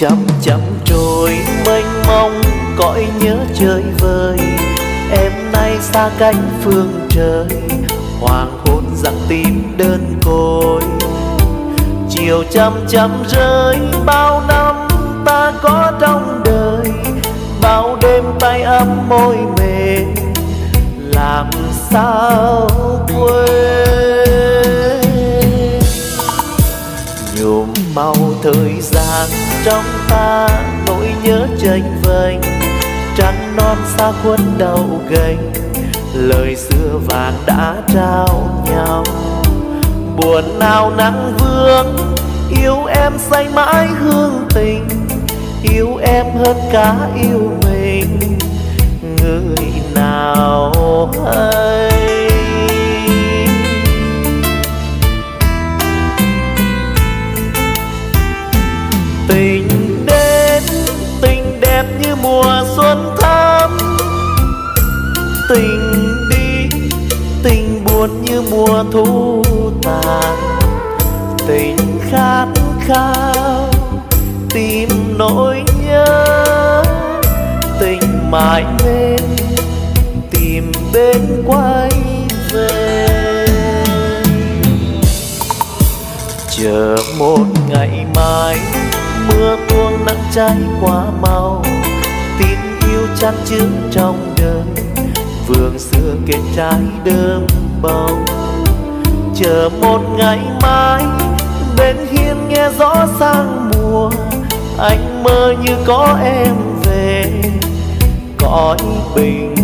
chậm chậm trôi, mênh mông, cõi nhớ chơi vơi. Em nay xa cánh phương trời, hoàng hôn dặn tim đơn côi. Chiều chậm chậm rơi, bao năm ta có trong đời. Bao đêm tay ấm môi mềm, làm sao quên? Nhuộm màu thời gian trong ta, nỗi nhớ tranh vênh. Trắng non xa khuất đầu gành, lời xưa vàng đã trao nhau. Buồn nào nắng vương, yêu em say mãi hương tình. Yêu em hơn cả yêu mình, người nào hay tình đi, tình buồn như mùa thu tàn. Tình khát khao, tìm nỗi nhớ. Tình mãi bên tìm bên quay về. Chờ một ngày mai, mưa tuôn nắng cháy quá mau. Tình yêu chan chứa trong đời vườn xưa kết trái đơm bông chờ một ngày mai, bên hiên nghe gió sang mùa. Anh mơ như có em về, cõi bình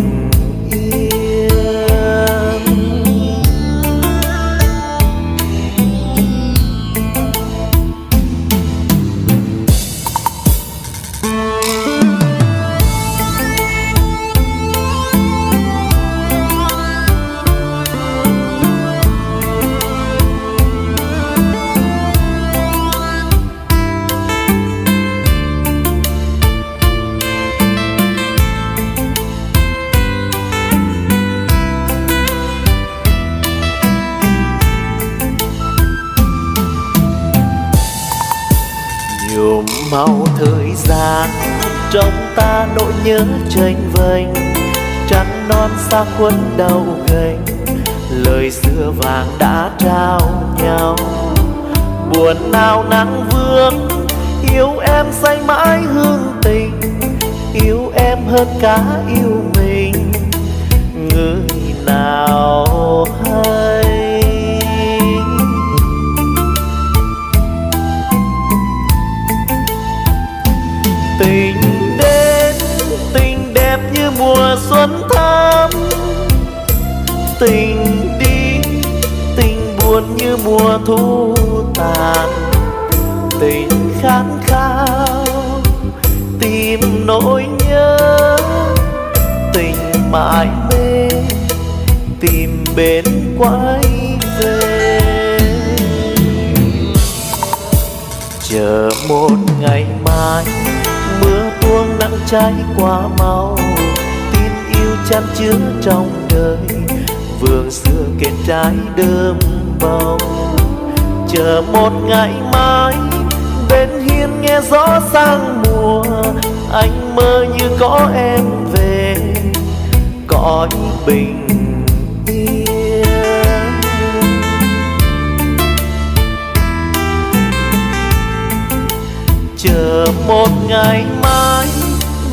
trong ta nỗi nhớ tranh vênh trắng non xa khuất đau gầy lời xưa vàng đã trao nhau, buồn nào nắng vương. Yêu em say mãi hương tình, yêu em hơn cả yêu mình tình đi, tình buồn như mùa thu tàn. Tình khát khao, tìm nỗi nhớ. Tình mãi mê, tìm bên quay về. Chờ một ngày mai, mưa tuôn nắng cháy qua mau. Tin yêu chan chứa trong đời vườn xưa kết trái đơm bông chờ một ngày mai, bên hiên nghe gió sang mùa, anh mơ như có em về cõi bình yên. Chờ một ngày mai,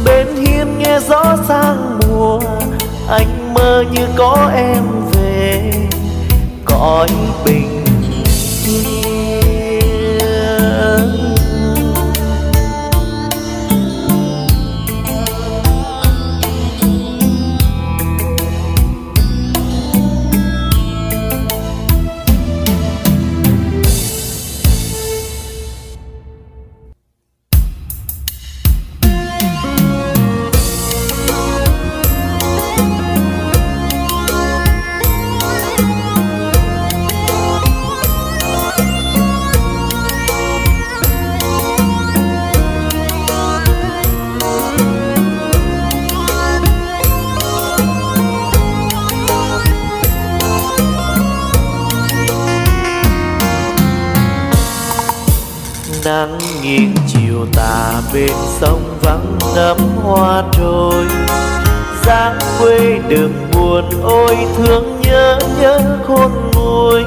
bên hiên nghe gió sang mùa, anh mơ như có em về. Cõi bình yên. Nghiêng chiều tà bên sông vắng nấm hoa trôi. Dáng quê đừng buồn, ôi thương nhớ nhớ khôn nguôi.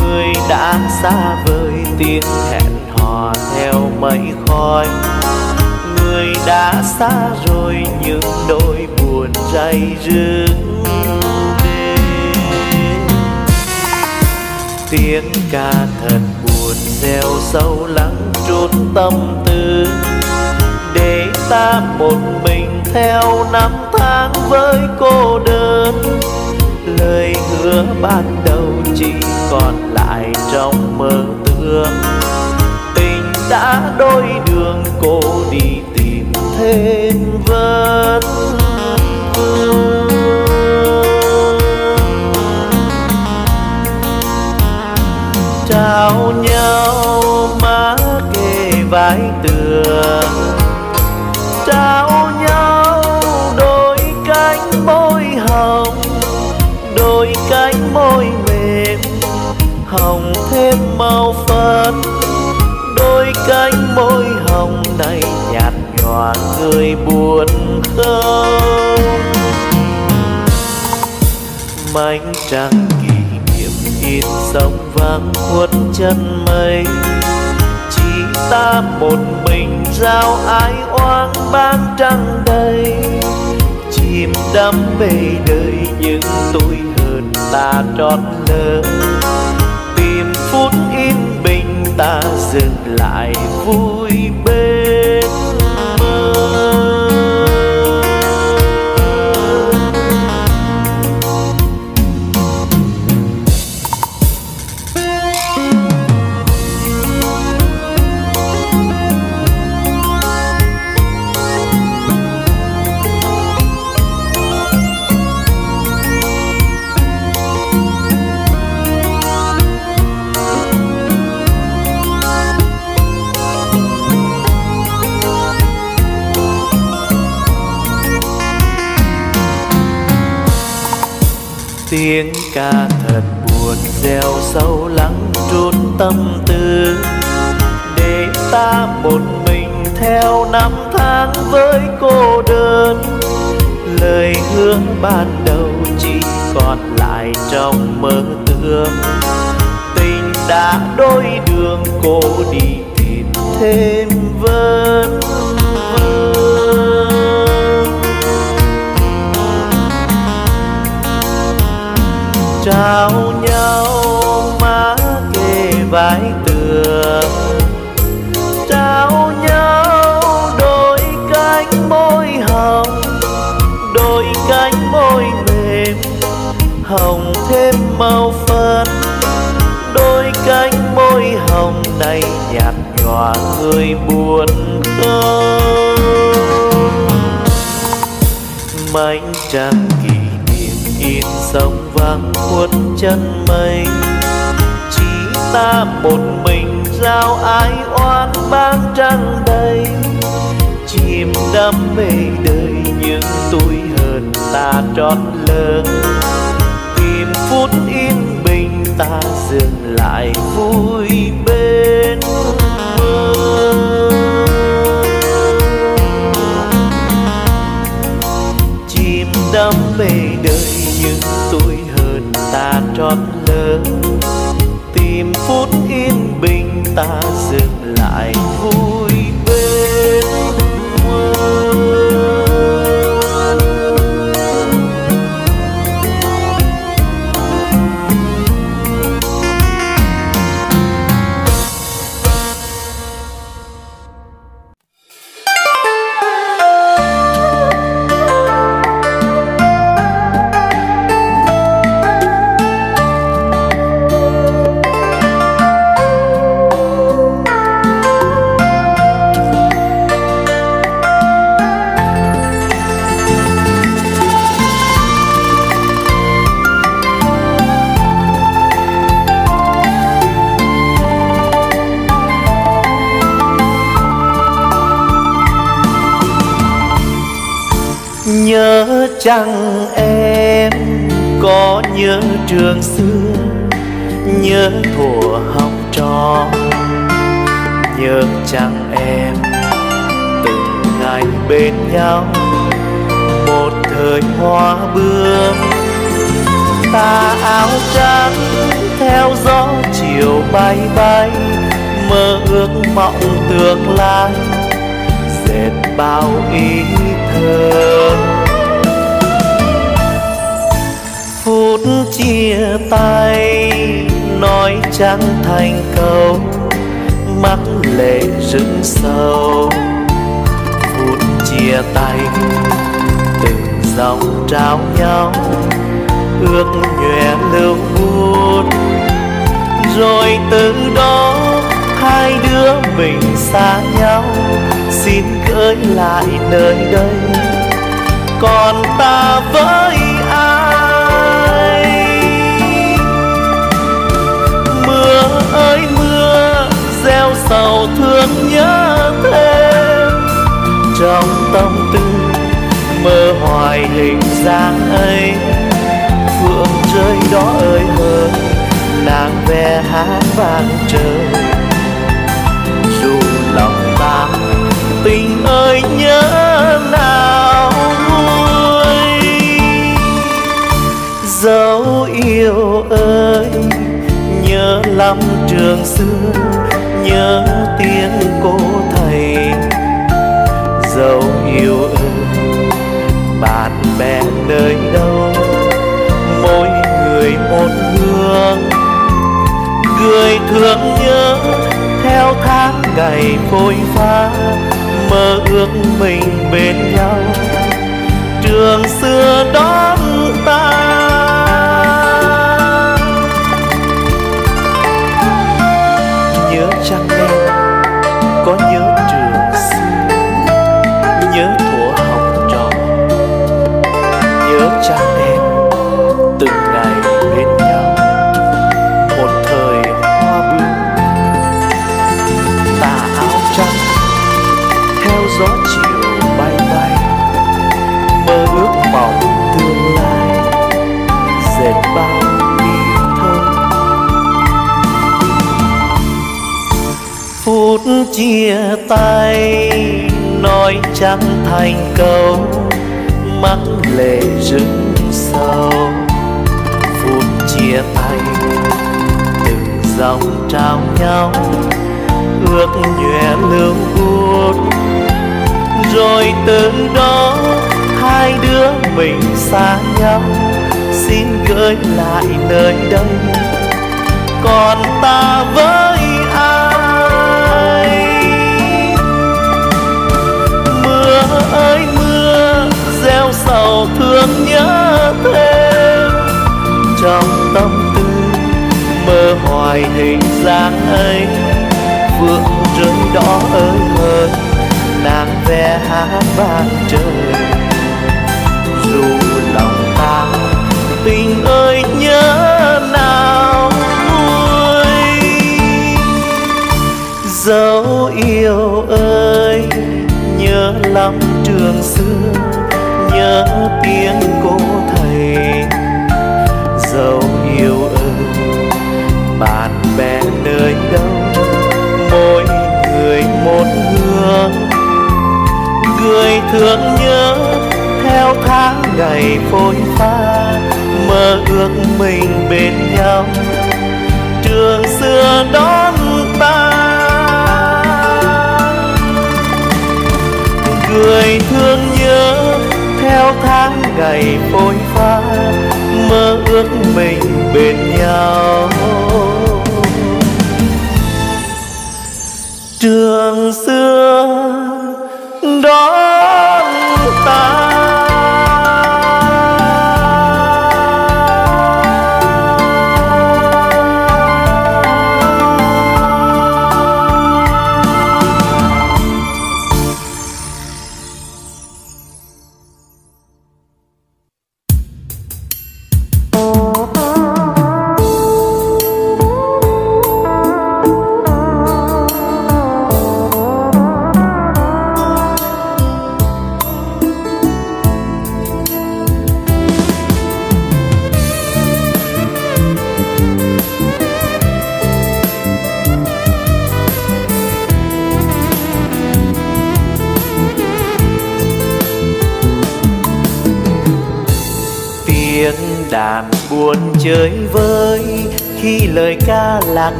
Người đã xa vời tiếng hẹn hò theo mây khói. Người đã xa rồi, những đôi buồn dây rừng tiếng ca thật buồn reo sâu lắng chút tâm tư. Để ta một mình theo năm tháng với cô đơn. Lời hứa ban đầu chỉ còn lại trong mơ tưởng. Tình đã đôi đường, cô đi tìm thêm vân mái tường. Trao nhau đôi cánh môi hồng, đôi cánh môi mềm, hồng thêm màu phấn. Đôi cánh môi hồng này nhạt nhòa người buồn không. Mảnh trăng kỷ niệm in sông vang khuất chân mây ta một mình giao ái oan ban trăng đầy. Chìm đắm về đời những tuổi hơn ta trót lỡ tìm phút yên bình ta dừng lại vui tiếng ca thật buồn gieo sâu lắng trút tâm tư. Để ta một mình theo năm tháng với cô đơn. Lời hương ban đầu chỉ còn lại trong mơ tưởng. Tình đã đôi đường, cô đi tìm thêm vân. Trao nhau má kề vai tường. Trao nhau đôi cánh môi hồng, đôi cánh môi mềm, hồng thêm màu phấn. Đôi cánh môi hồng này nhạt nhòa người buồn không mảnh trăng vàng vắng khuất chân mây chỉ ta một mình giao ai oan ban trăng đầy. Chìm đắm mê đời những tuổi hờn ta trót lớn tìm phút yên bình ta dừng lại vui chăng em có nhớ trường xưa, nhớ thuở học trò? Nhớ chẳng em từng ngày bên nhau, một thời hoa bướm ta áo trắng theo gió chiều bay bay, mơ ước mộng tương lai, dệt bao ý thơ. Chia tay, nói chẳng thành câu, mắt lệ rưng sâu. Phút chia tay, từng dòng trao nhau, ước nhòe lưu buồn rồi từ đó, hai đứa mình xa nhau, xin gửi lại nơi đây. Còn ta với ơi, mưa gieo sầu thương nhớ thêm. Trong tâm tư, mơ hoài hình dáng ấy, phượng rơi đó ơi hỡi nàng ve hát vang trời. Dù lòng ta tình ơi nhớ nào vui dấu yêu ơi nhớ lắm trường xưa, nhớ tiếng cô thầy. Dẫu yêu ơi bạn bè nơi đâu, mỗi người một hương người thương nhớ, theo tháng ngày phôi pha, mơ ước mình bên nhau. Trường xưa đó chia tay, nói chẳng thành câu mắt lệ rưng sâu. Phút chia tay, từng dòng trao nhau, ước nhòe lương buồn rồi từ đó, hai đứa mình xa nhau, xin gửi lại nơi đây còn ta với gieo sầu thương nhớ thêm. Trong tâm tư, mơ hoài hình dáng ấy, phượng rơi đỏ ơi ơi nàng ve hát vang trời. Dù lòng ta tình ơi nhớ nào vui. Dấu yêu ơi, nhớ lắm trường xưa nhớ tiếng cô thầy. Dẫu yêu ơi, bạn bè nơi đâu, mỗi người một hương người thương nhớ theo tháng ngày phôi pha, mơ ước mình bên nhau. Trường xưa đón ta. Người thương theo tháng ngày phôi pha mơ ước mình bên nhau. Trường xưa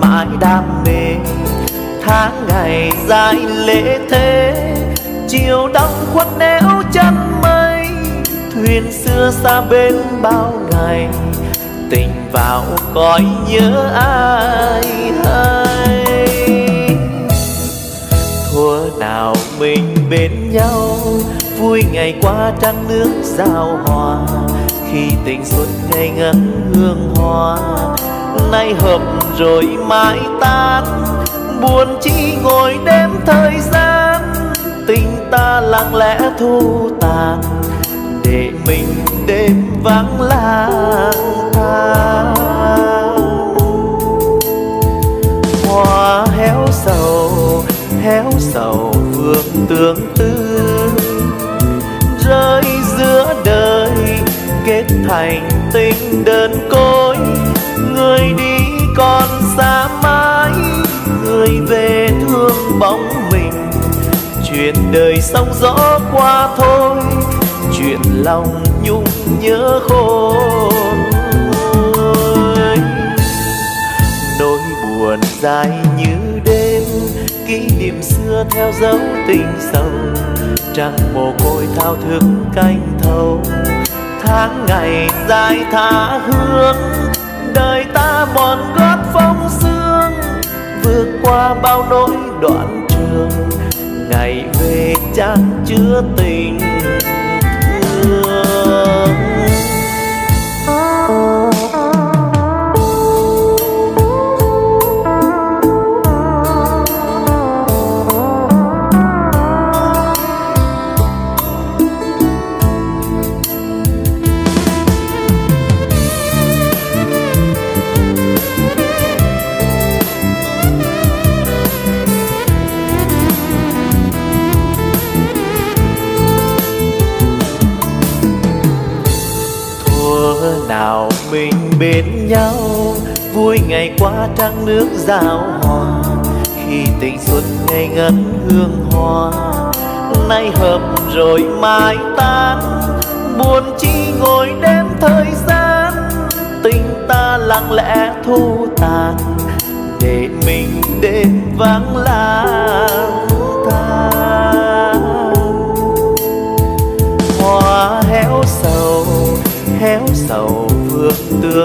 mãi đam mê. Tháng ngày dài lễ thế chiều đông khuất nẻo chân mây. Thuyền xưa xa bên bao ngày, tình vào cõi nhớ ai hay. Thua nào mình bên nhau, vui ngày qua trăng nước giao hòa. Khi tình xuân ngây ngất hương hoa nay hợp rồi mãi tan buồn chi ngồi đêm thời gian, tình ta lặng lẽ thu tàn. Để mình đêm vắng lang thang hoa héo sầu héo sầu vương tương tư. Rơi giữa đời, kết thành tình đơn côi người đi còn xa mãi, người về thương bóng mình. Chuyện đời sóng gió qua thôi, chuyện lòng nhung nhớ khôn nỗi buồn dài như đêm, kỷ niệm xưa theo dấu tình sâu trăng mồ côi thao thức canh thâu tháng ngày dài tha hương đời ta mòn gót phong sương vượt qua bao nỗi đoạn trường. Ngày về chan chứa tình thương. Mình bên nhau. Vui ngày qua trăng nước giao hòa. Khi tình xuân ngây ngất hương hoa nay hợp rồi mai tan. Buồn chi ngồi đêm thời gian, tình ta lặng lẽ thu tàn. Để mình đêm vắng lang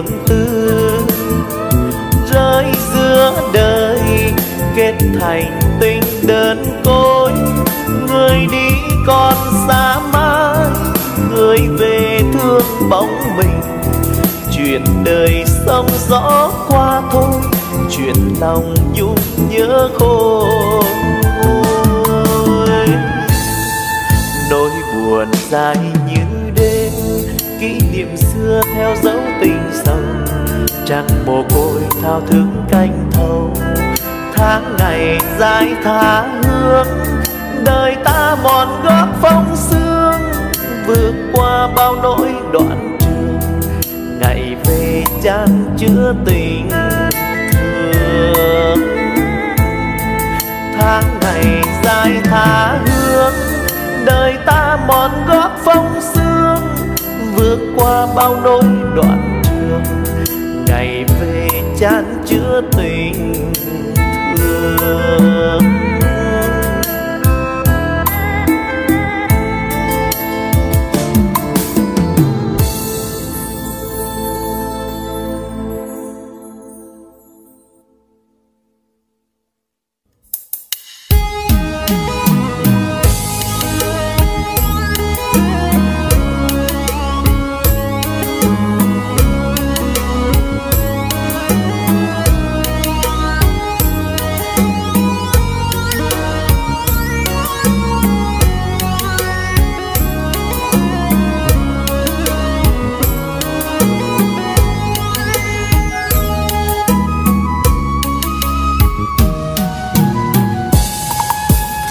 phương tương tư. Rơi giữa đời, kết thành tình đơn côi. Người đi còn xa mãi, người về thương bóng mình. Chuyện đời sống gió qua thôi chuyện lòng nhung nhớ khô. Nỗi buồn dài niệm xưa theo dấu tình sâu trăng mồ côi thao thức canh thâu. Tháng ngày dài tha hương. Đời ta mòn gót phong sương. Vượt qua bao nỗi đoạn trường. Ngày về chan chứa tình thương. Tháng ngày dài tha hương. Đời ta mòn gót phong sương vượt qua bao nỗi đoạn trường ngày về chan chứa tình thương.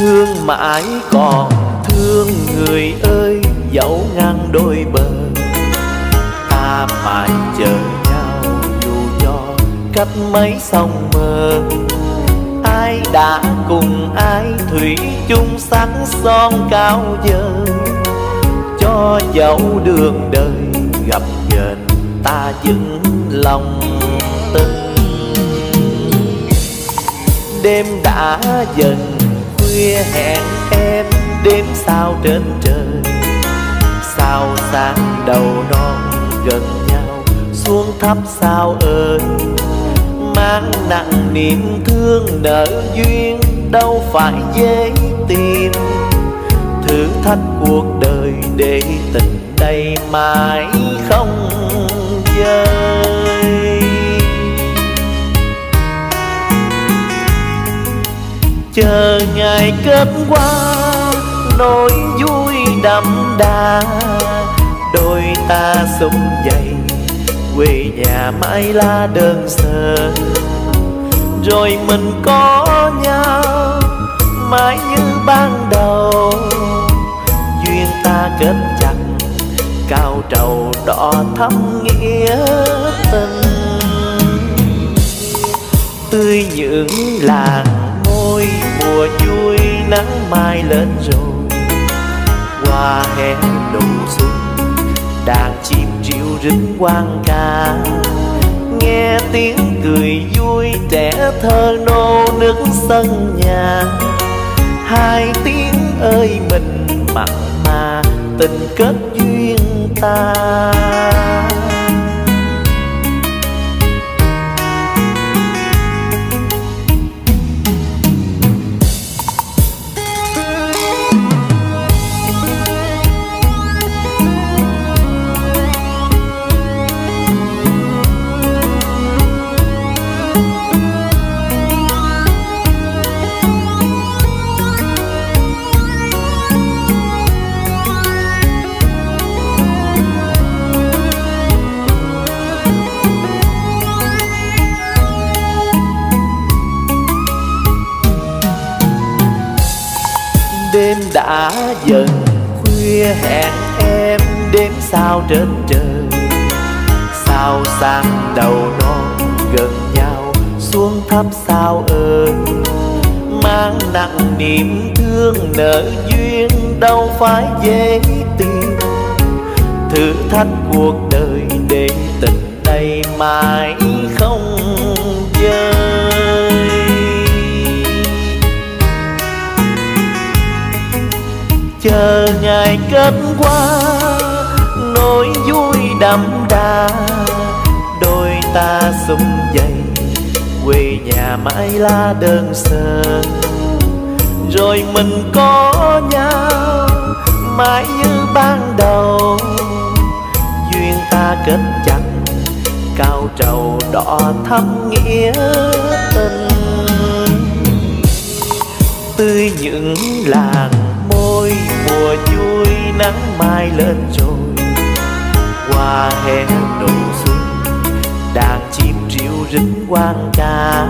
Thương mãi còn, thương người ơi, dẫu ngang đôi bờ. Ta mãi chờ nhau, dù cho cách mấy sông mơ ai đã cùng ai thủy chung sắc son cao dời cho cho dẫu đường đời gặp ghềnh ta vững lòng tin. Đêm đã dần khuya hẹn em đêm sao trên trời. Sao sáng đầu non gần nhau, xuống thấp sao ơi mang nặng niềm thương nợ duyên, đâu phải dễ tìm. Thử thách cuộc đời để tình đây mãi không dời chờ ngày cướp qua, nỗi vui đậm đà. Đôi ta sum dậy, quê nhà mãi là đơn sơ. Rồi mình có nhau, mãi như ban đầu. Duyên ta kết chặt, cao trầu đỏ thắm nghĩa tình. Tươi những làng thôi mùa vui nắng mai lên rồi. Hoa hè nụ xuân đàn chim ríu rít quang ca. Nghe tiếng cười vui, trẻ thơ nô nức sân nhà. Hai tiếng ơi mình mặn mà, tình kết duyên ta. Trên trời. Sao sáng đầu non gần nhau, xuống thấp sao ơi mang nặng niềm thương nợ duyên, đâu phải dễ tìm. Thử thách cuộc đời để tình đây mãi không dơi chờ ngày kết quả nỗi vui đậm đà. Đôi ta sum dậy, quê nhà mãi là đơn sơ. Rồi mình có nhau, mãi như ban đầu. Duyên ta kết chặt, cao trầu đỏ thắm nghĩa tình. Tươi những làng môi, mùa vui nắng mai lên rồi hoa hè nụ xuân đàn chim ríu rít quang ca.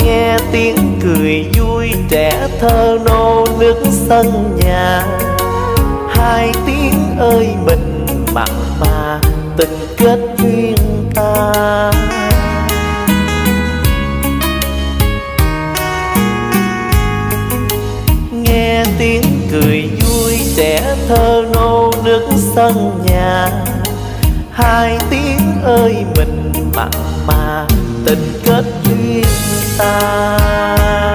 Nghe tiếng cười vui trẻ thơ nô nước sân nhà. Hai tiếng ơi mình mặn mà tình kết duyên ta. Nghe tiếng cười vui trẻ thơ nô nước sân nhà hai tiếng ơi mình mặn mà tình kết duyên ta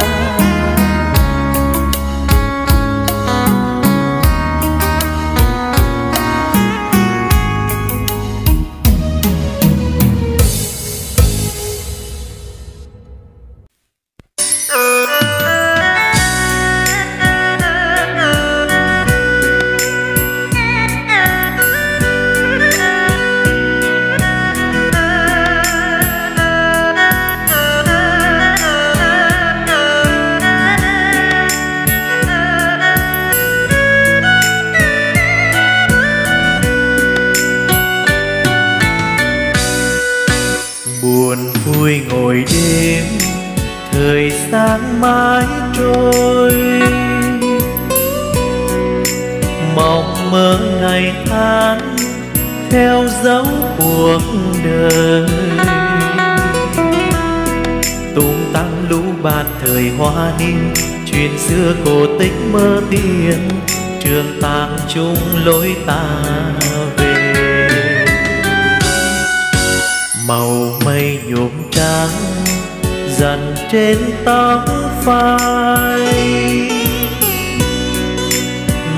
chung lối ta về. Màu mây nhuộm trắng dần trên tóc phai.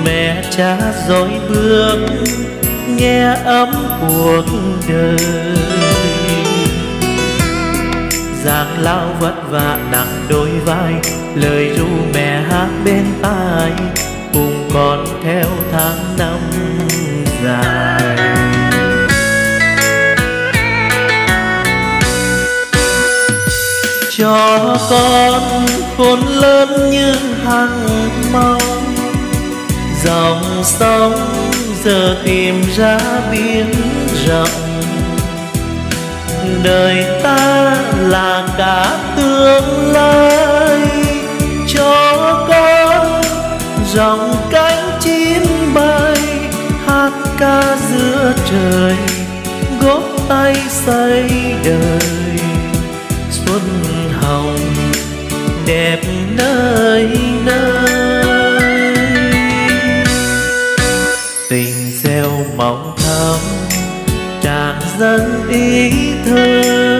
Mẹ cha dõi bước nghe ấm cuộc đời. Giang lao vất vả nặng đôi vai, lời ru mẹ hát bên tai, cùng con theo con khôn lớn như hằng mong. Dòng sông giờ tìm ra biển rộng. Đời ta là cả tương lai. Cho con dòng cánh chim bay, hát ca giữa trời, góp tay xây đời. Xuân đẹp nơi nơi. Tình gieo mong thắm, tràn dâng ý thơ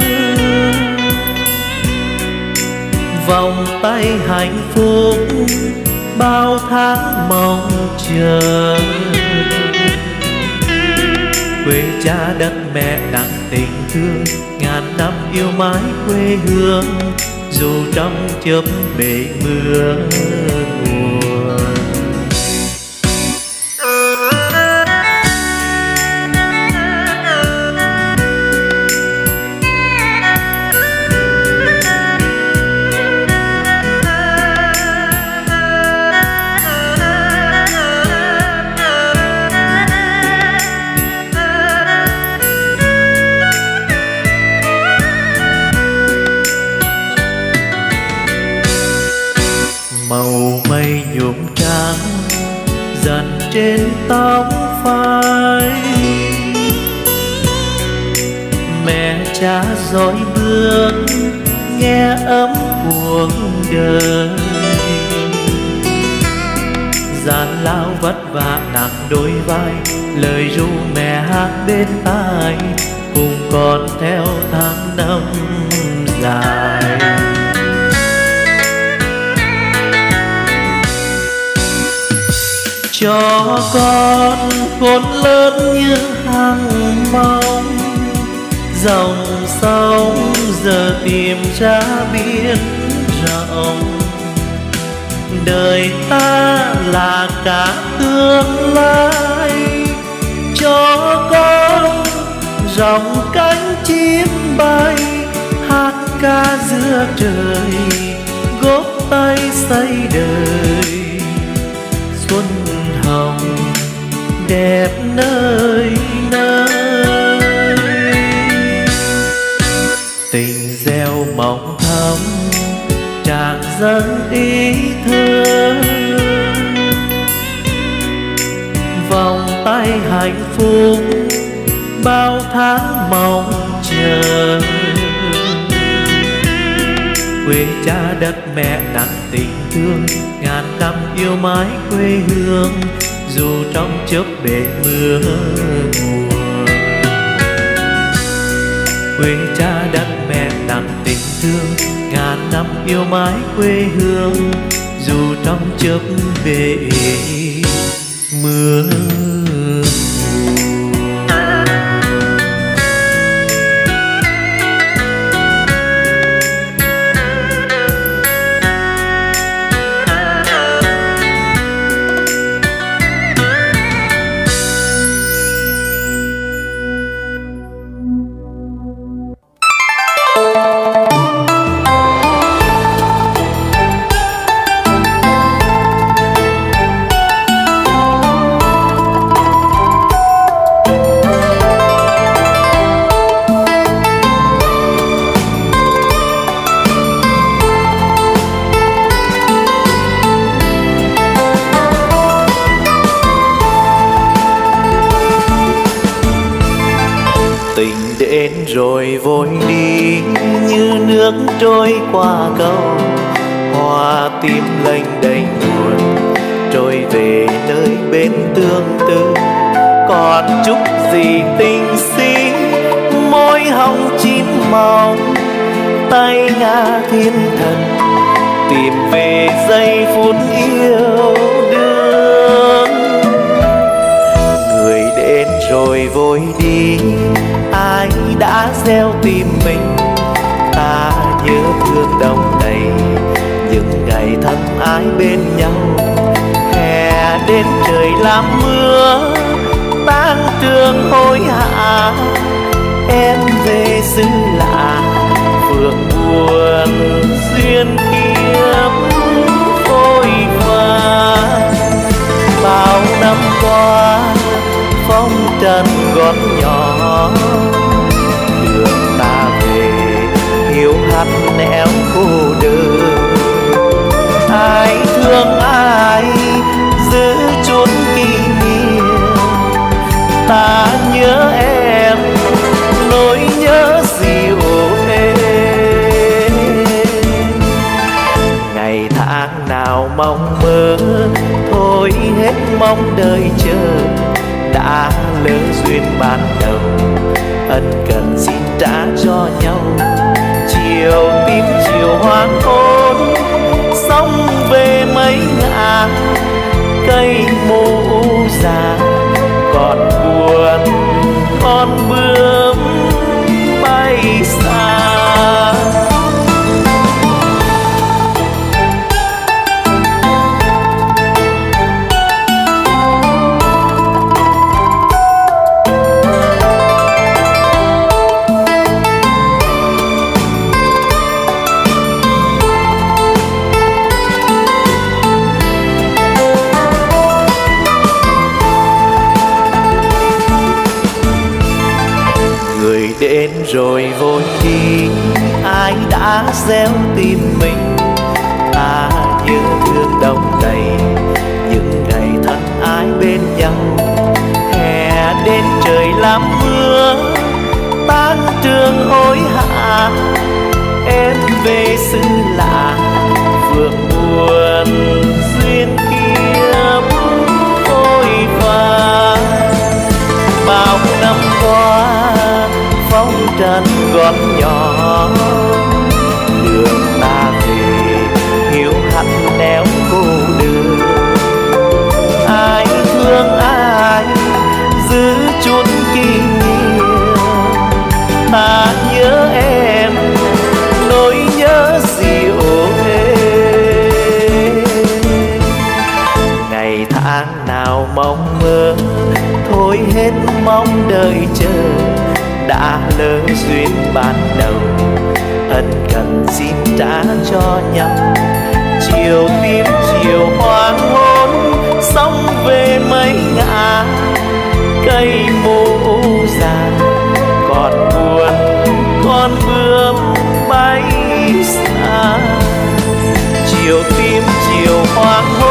vòng tay hạnh phúc, bao tháng mong chờ. Quê cha đất mẹ nặng tình thương, ngàn năm yêu mãi quê hương dù trong chớp bể mưa. Vất vả nặng đôi vai, lời ru mẹ hát bên tai, cùng con theo tháng năm dài cho con khôn lớn như hàng mong, dòng sông giờ tìm ra biển rộng. Đời ta là cả tương lai cho con dòng cánh chim bay, hát ca giữa trời, góp tay xây đời. Xuân hồng đẹp nơi nơi. Tình gieo mộng thắm tràn dâng ý thơ. Tay hạnh phúc, bao tháng mong chờ. Quê cha đất mẹ nặng tình thương, ngàn năm yêu mãi quê hương, dù trong chớp bể mưa mùa quê cha đất mẹ nặng tình thương, ngàn năm yêu mãi quê hương, dù trong chớp bể mưa. Đến rồi vội đi. Như nước trôi qua cầu, hoa tim lênh đênh buồn. Trôi về nơi bên tương tư, còn chút gì tình si môi hồng chín màu, tay ngã thiên thần. Tìm về giây phút yêu đương. Rồi vội đi. Ai đã gieo tim mình? Ta nhớ thương đông đầy những ngày thân ái bên nhau? Hè đến trời làm mưa tan trường hối hả? Em về xứ lạ, phượng buồn duyên kiếp phôi pha bao năm qua phong trần gót nhỏ. Đường ta về hiu hắt nẻo cô đơn. Ai thương ai, giữ chốn kỷ niệm. Ta nhớ em, nỗi nhớ dịu êm. Ngày tháng nào mong mơ, thôi hết mong đợi chờ đã lỡ duyên ban đầu. Ân cần xin trả cho nhau. Chiều tím chiều hoàng hôn sông về mấy ngả cây mù già còn buồn đã gieo tim mình. Ta nhớ thương đông đầy những ngày thân ái bên nhau? Hè đến trời làm mưa, tan trường hối hả? Em về xứ lạ vượt buồn duyên kiếp phôi và bao năm qua, phong trần gót nhỏ mong mơ. Thôi hết mong đợi chờ, đã lỡ duyên ban đầu. Ân cần xin trả cho nhau chiều tím chiều hoàng hôn sóng về mấy ngả cây mô già, còn buồn con bướm bay xa. Chiều tím chiều hoàng hôn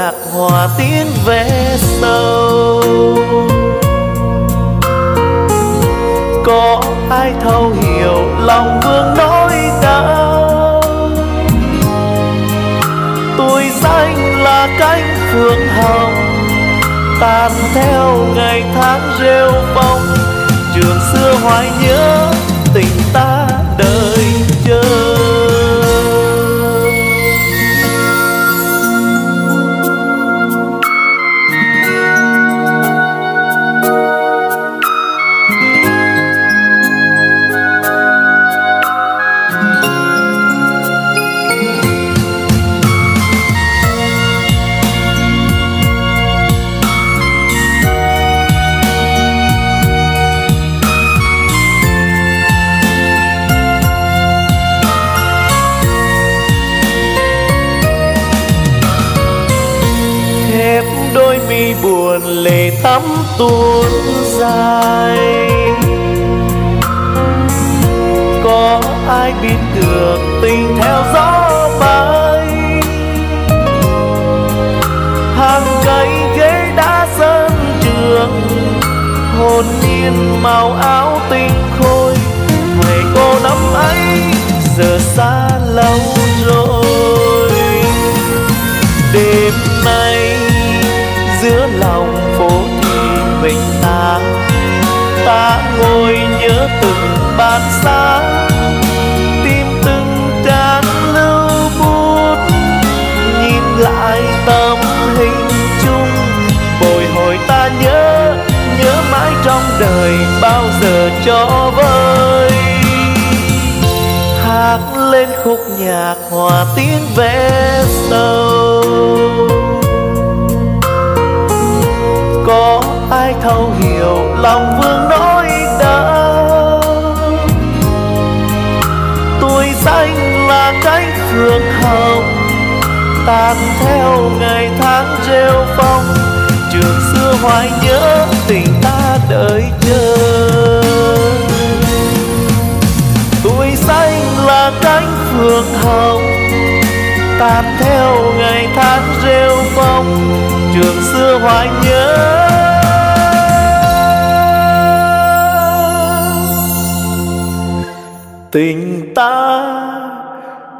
nhạc hòa tiếng ve sâu. Có ai thấu hiểu lòng vương nỗi đau? Tôi xanh là cánh phượng hồng, tàn theo ngày tháng rêu phong trường xưa hoài nhớ tình ta đời. Tuôn dài. Có ai biết được tình theo gió bay? Hàng cây ghế đá sân trường, hồn nhiên màu áo tinh khôi. Ngày cô năm ấy, giờ xa lâu rồi. Từng bàn xa, tim từng trang lưu bút nhìn lại tâm hình chung. Bồi hồi ta nhớ nhớ mãi trong đời bao giờ cho vơi. Hát lên khúc nhạc hòa tiếng ve sâu có ai thấu hiểu lòng tàn theo ngày tháng rêu phong. Trường xưa hoài nhớ tình ta đợi chờ. Tuổi xanh là cánh phượng hồng, tàn theo ngày tháng rêu phong. Trường xưa hoài nhớ. Tình ta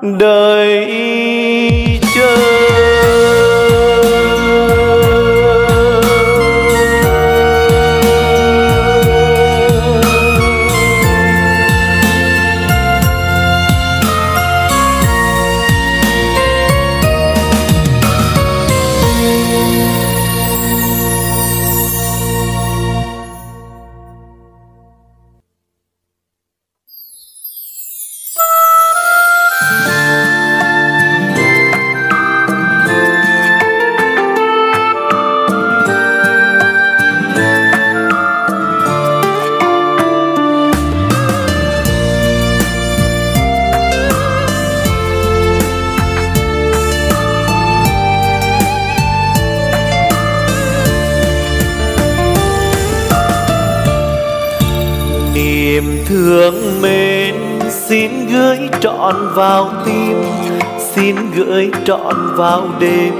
đợi vào đêm,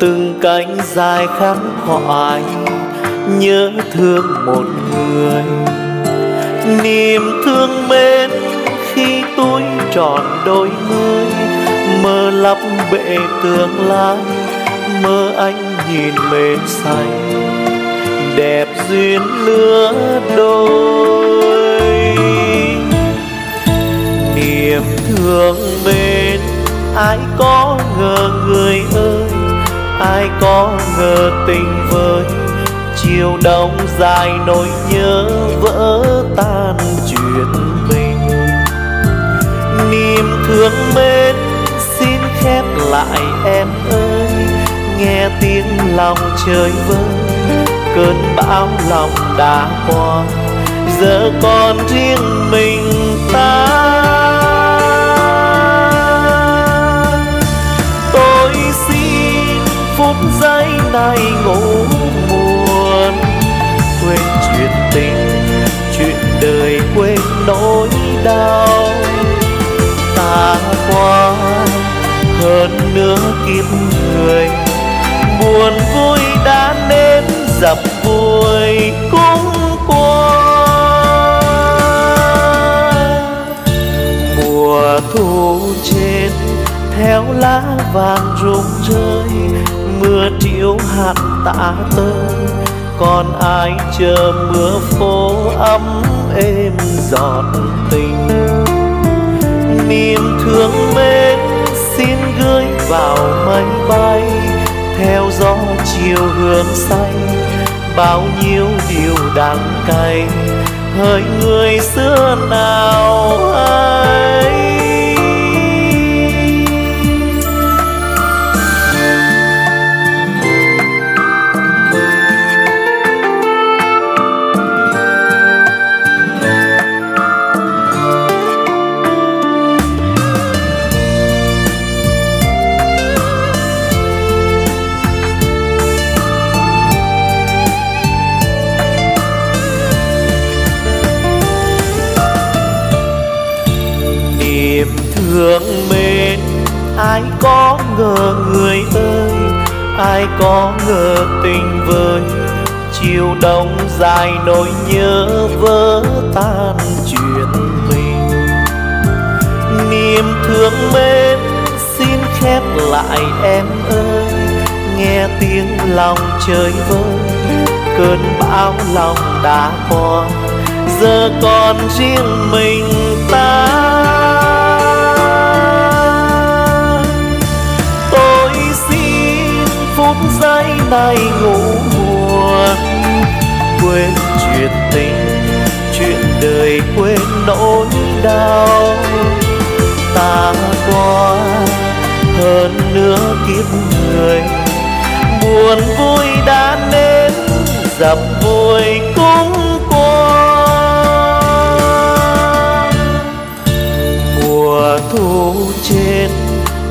từng cánh dài khắc khoải, nhớ thương một người. Niềm thương mến khi tôi tròn đôi mươi, mơ lấp bệ tương lai, mơ anh nhìn mến say. Đẹp duyên lứa đôi. Niềm thương mến ai có ngờ người ơi, ai có ngờ tình với chiều đông dài nỗi nhớ vỡ tan chuyện mình. Niềm thương mến xin khép lại em ơi. Nghe tiếng lòng trời vơi, cơn bão lòng đã qua. Giờ còn riêng mình phút giây này ngủ buồn quên chuyện tình, chuyện đời, quên nỗi đau. Ta qua hơn nữa kiếp người, buồn vui đã nên dập vui cũng qua mùa thu trên, theo lá vàng rụng rơi mưa triệu hạt tạ tơi, còn ai chờ mưa phố ấm êm giọt tình niềm thương mến xin gửi vào mây bay, theo gió chiều hướng xanh, bao nhiêu điều đắng cay, hỡi người xưa nào ai? Thương mến ai có ngờ người ơi, ai có ngờ tình vơi chiều đông dài nỗi nhớ vỡ tan chuyện mình niềm thương mến xin khép lại em ơi, nghe tiếng lòng trời vơi. Cơn bão lòng đã qua, giờ còn riêng mình ta. Nay ngủ buồn quên chuyện tình, chuyện đời quên nỗi đau. Ta qua hơn nữa kiếp người, buồn vui đã nên dập vui cũng qua. Mùa thu trên,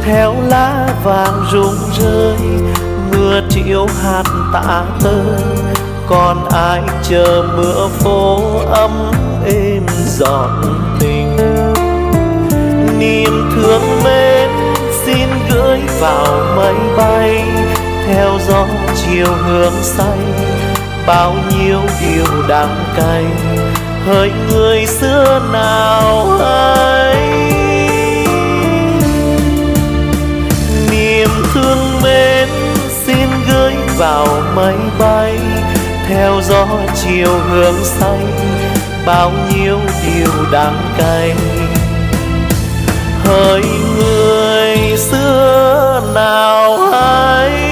theo lá vàng rụng rơi mưa triệu hạt tạ tơi còn ai chờ mưa phố ấm êm giọt tình. Niềm thương mến xin gửi vào mây bay, theo gió chiều hướng say, bao nhiêu điều đắng cay. Hỡi người xưa nào ơi? Vào mây bay, theo gió chiều hướng xanh, bao nhiêu điều đáng cay. Hỡi người xưa nào hay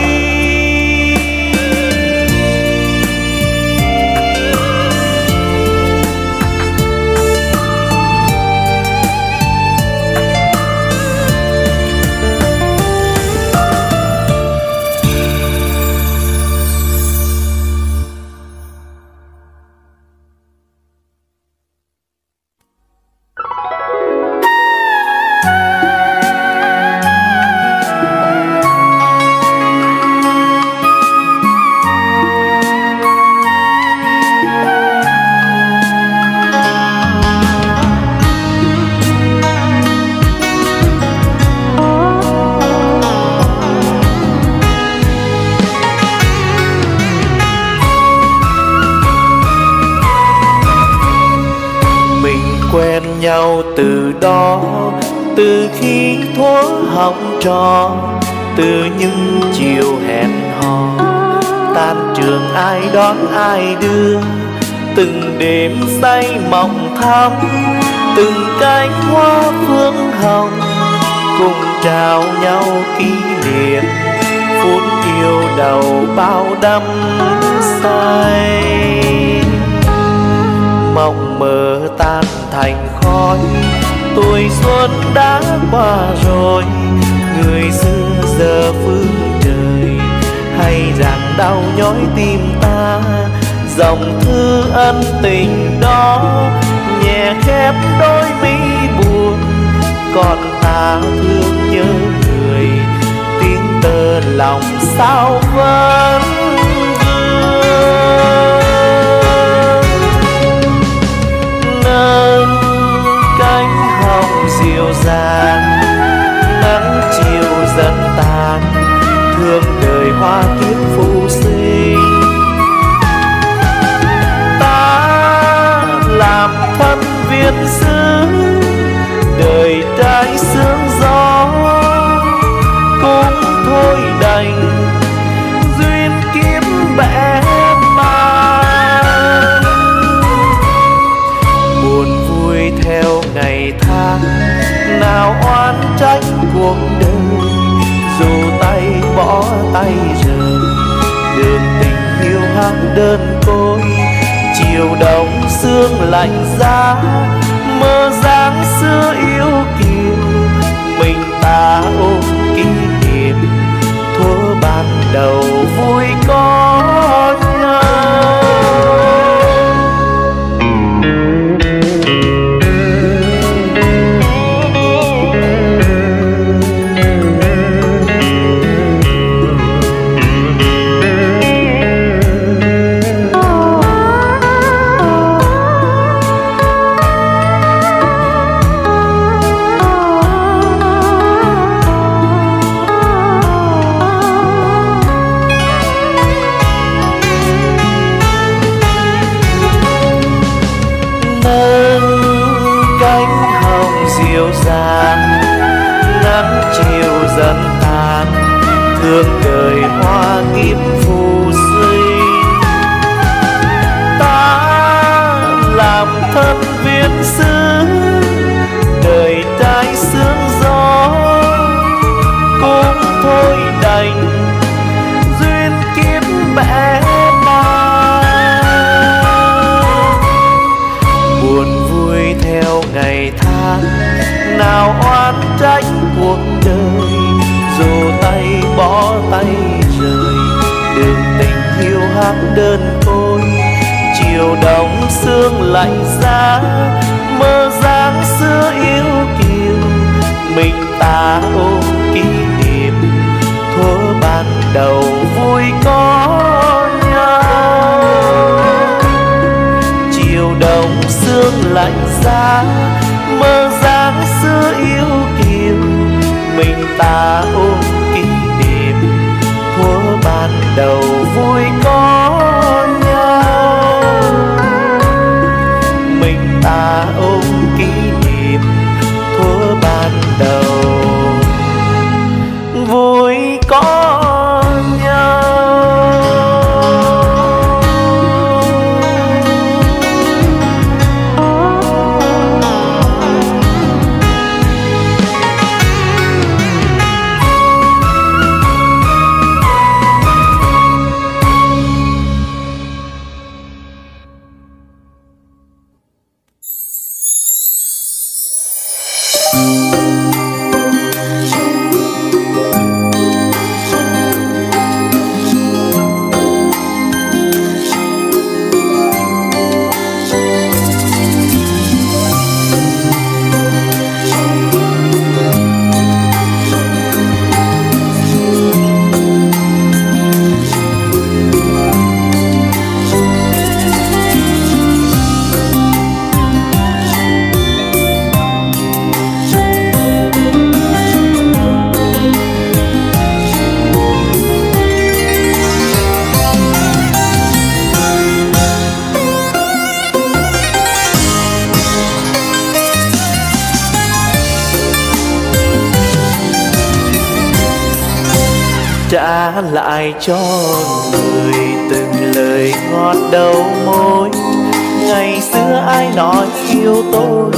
mộng thắm từng cánh hoa phương hồng, cùng trao nhau kỷ niệm, phút yêu đầu bao đắm say. Mộng mơ tan thành khói, tuổi xuân đã qua rồi, người xưa giờ phương trời, hay rằng đau nhói tim ta dòng thư ân tình đó, nhẹ khép đôi mi buồn. Còn ta thương nhớ người, tiếng tơ lòng sao vẫn nâng cánh hồng dịu dàng, nắng chiều dần tàn. Thương đời hoa kiếp phù sa tay rời đường tình yêu hang đơn côi, chiều đông sương lạnh giá, mơ dáng xưa yêu kiều. Mình ta ôm kỷ niệm thuở ban đầu. Nào oan trách cuộc đời, dù tay bỏ tay rời đường tình yêu hát đơn côi, chiều đông sương lạnh giá lại cho người từng lời ngọt đầu môi. Ngày xưa ai nói yêu tôi,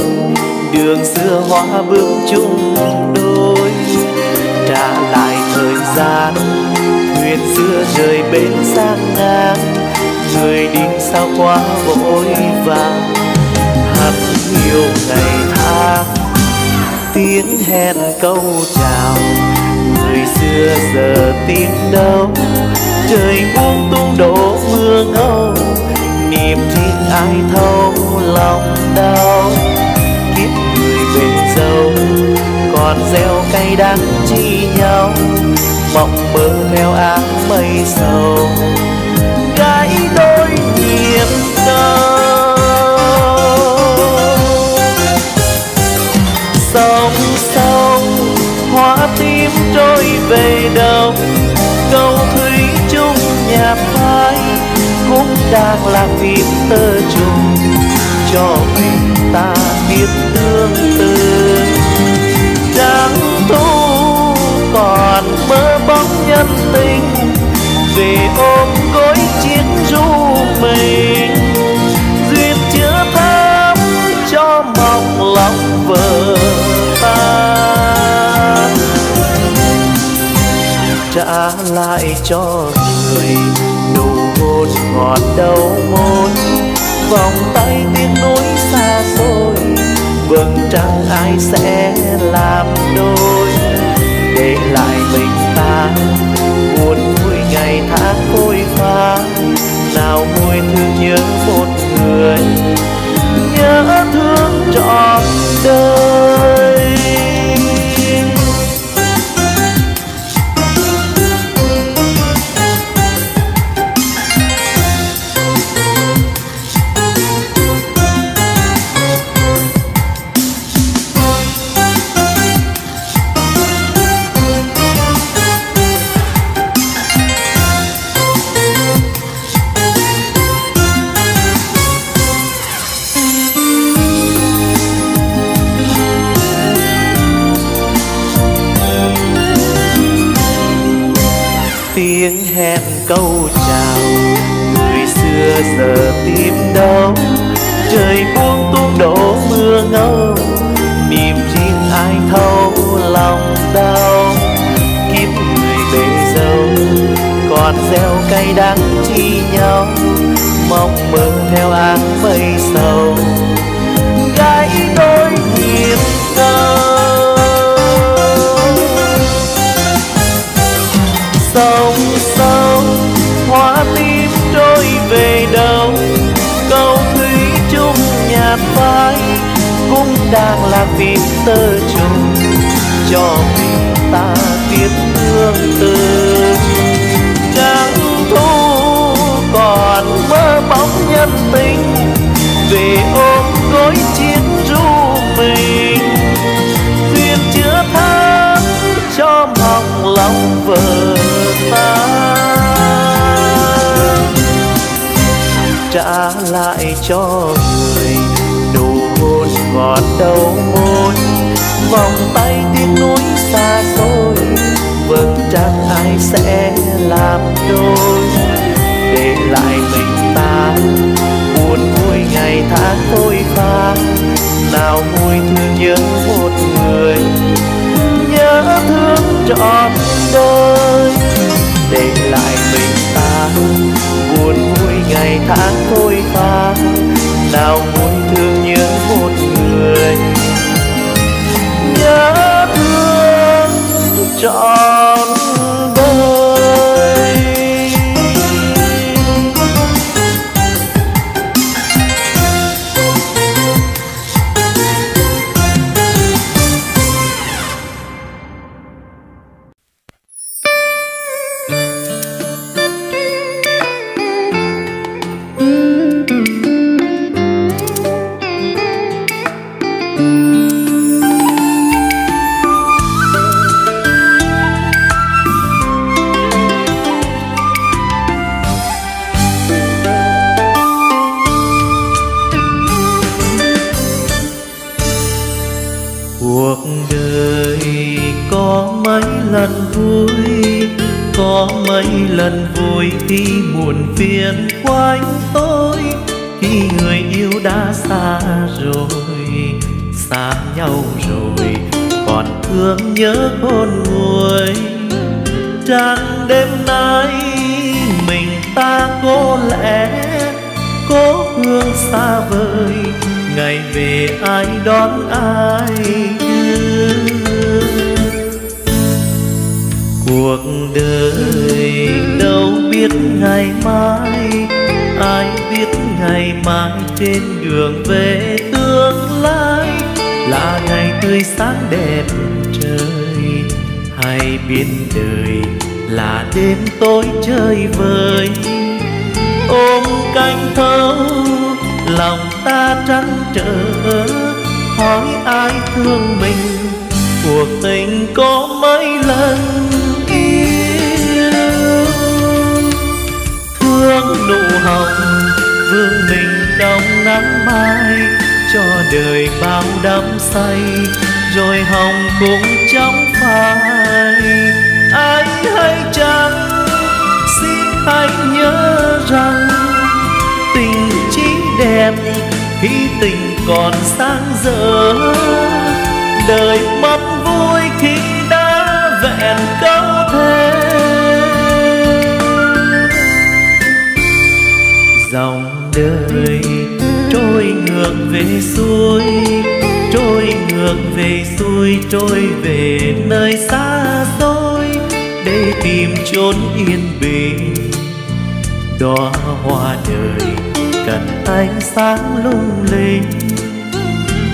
đường xưa hoa bước chung đôi. Trả lại thời gian thuyền xưa rời bên sang ngang. Người đi sao quá vội vàng, hắt nhiều ngày tháng. Tiếng hẹn câu chào người xưa giờ tin đâu? Trời buông tung đổ mưa ngâu. Niềm tin ai thấu lòng đau? Kiếp người bên dâu còn gieo cay đắng chi nhau. Mộng mơ theo áng mây sầu về đâu. Câu thủy chung nhà phai cũng đang là phim tơ trùng. Cho mình ta biết thương từ đáng thu còn mơ bóng nhân tình. Về ôm gối chiếc ru mình trả lại cho người. Nụ hôn ngọt đầu môi vòng tay tiếng nối xa xôi. Vầng trăng ai sẽ làm đôi? Để lại mình ta buồn vui ngày tháng phôi pha nào môi thương nhớ một người hẹn câu chào. Người xưa giờ tìm đâu? Trời buông tuôn đổ mưa ngâu. Niềm riêng ai thấu lòng đau. Kiếp người bề dâu. Còn gieo cay đắng chi nhau. Mong mơ theo áng mây sầu. Là vì tơ trùng cho mình ta tiếc thương từ trăng thu còn mơ bóng nhân tình, về ôm gối chiến ru mình. Duyên chưa tha cho mong lòng vợ ta. Trả lại cho mình đầu môi vòng tay tiếng núi xa xôi, vầng trăng ai sẽ làm đôi? Để lại mình ta, buồn vui ngày tháng thôi pha nào vui thương nhớ một người, nhớ thương trọn đời. Để lại mình ta, buồn vui ngày tháng thôi pha nào em khi tình còn sáng rỡ đời mất vui khi đã vẹn câu thế dòng đời trôi ngược về xuôi, trôi ngược về xuôi, trôi về nơi xa xôi. Để tìm chốn yên bình đóa hoa đời ánh sáng lung linh.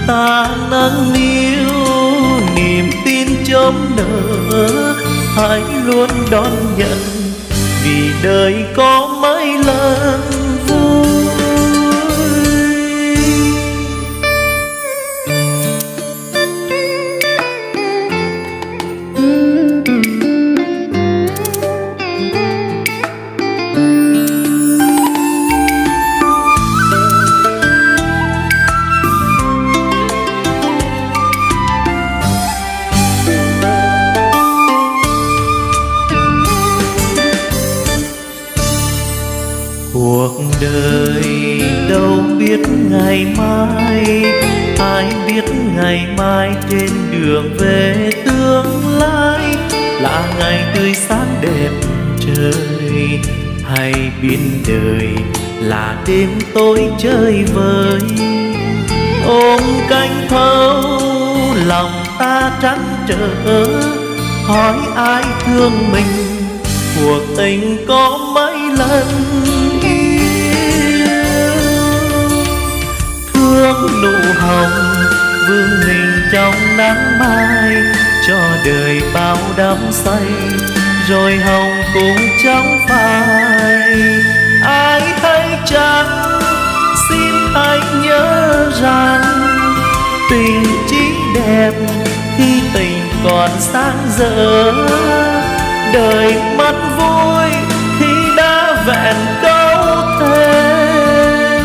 Ta nâng niu niềm tin chớm nở hãy luôn đón nhận vì đời có mấy lần trở, hỏi ai thương mình, cuộc tình có mấy lần thương nụ hồng vương mình trong nắng mai, cho đời bao đắm say, rồi hồng cũng chóng phai. Sáng rỡ. Đời mất vui khi đã vẹn câu thề.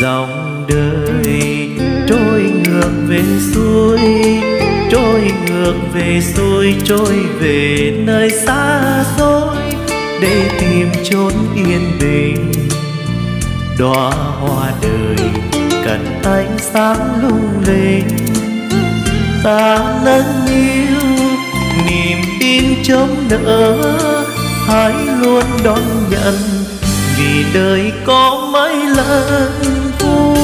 Dòng đời trôi ngược về xuôi, trôi ngược về xuôi, trôi về nơi xa xôi để tìm chốn yên bình. Đóa hoa đời cần ánh sáng lung linh ta nâng niu niềm tin chống nở hãy luôn đón nhận vì đời có mấy lần vui.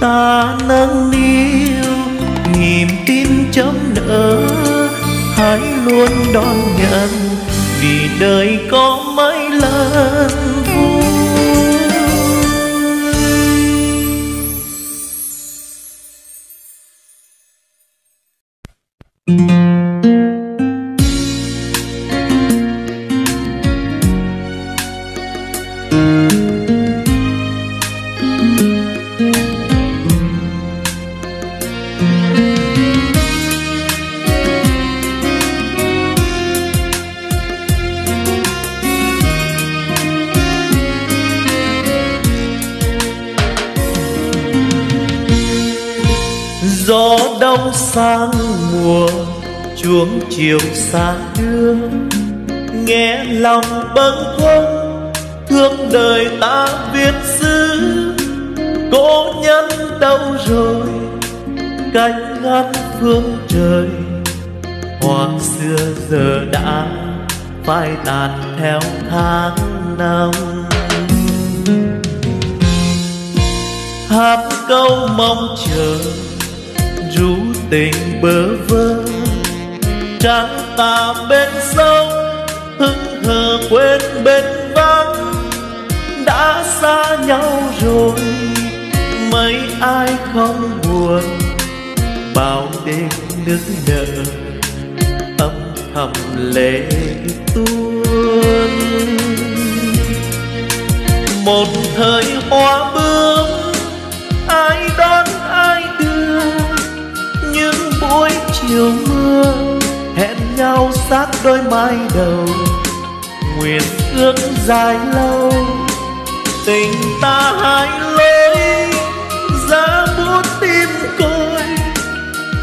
Ta nâng niu niềm tin chống nở hãy luôn đón nhận vì đời có mấy lần phai tàn theo tháng năm. Hát câu mong chờ ru tình bơ vơ. Trắng ta bên sông hững hờ quên bên vắng. Đã xa nhau rồi, mấy ai không buồn. Bao đêm nước nở thầm lệ tuôn. Một thời hoa bướm, ai đón, ai đưa, những buổi chiều mưa hẹn nhau sát đôi mai đầu. Nguyện ước dài lâu, tình ta hai lối, giá bút tim côi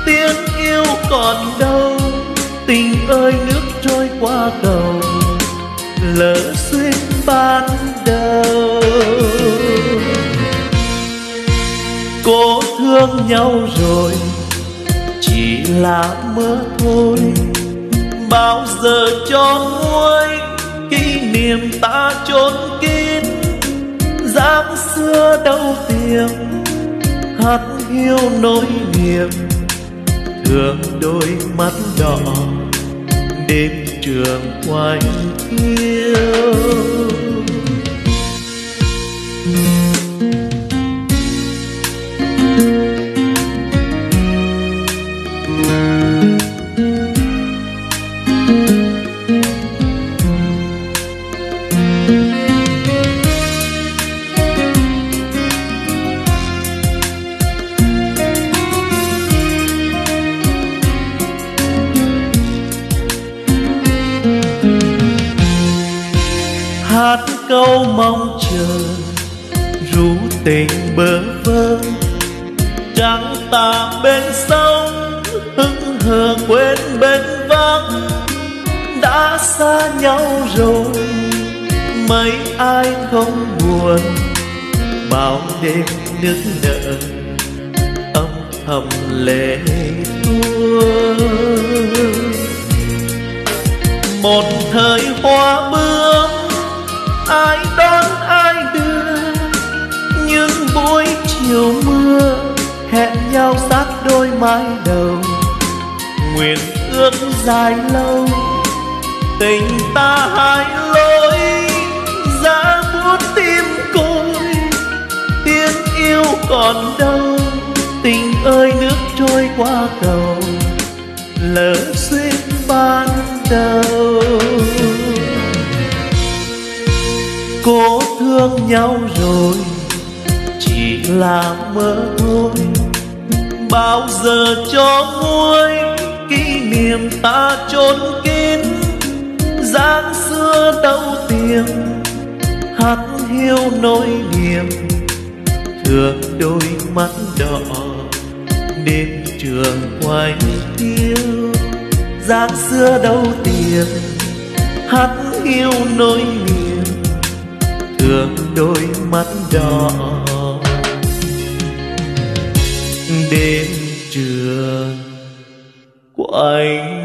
tiếng yêu còn đâu tình ơi, nước trôi qua cầu, lỡ duyên ban đầu. Cố thương nhau rồi, chỉ là mơ thôi. Bao giờ cho nguôi, kỷ niệm ta chôn kín. Dáng xưa đâu tìm hát hiu nỗi niềm thương đôi mắt đỏ đêm trường quanh yêu hát câu mong chờ. Ru tình bơ vơ trắng ta bên sông hững hờ quên bên vắng. Đã xa nhau rồi mấy ai không buồn. Bao đêm nước nợ, âm thầm lệ tuôn. Một thời hoa bướm ai đón, ai đưa. Những buổi chiều mưa hẹn nhau sát đôi mái đầu. Nguyện ước dài lâu, tình ta hai lối. Giá bút tim côi, tiếng yêu còn đâu. Tình ơi, nước trôi qua cầu, lỡ duyên ban đầu cố thương nhau rồi, chỉ là mơ thôi. Bao giờ cho nguôi kỷ niệm ta trốn kín. Dáng xưa đâu tiếng hát hiu nỗi niềm. Thương đôi mắt đỏ đêm trường hoài tiêu. Dáng xưa đâu tiếng hát hiu nỗi niềm thương đôi mắt đỏ. Đêm trường của anh.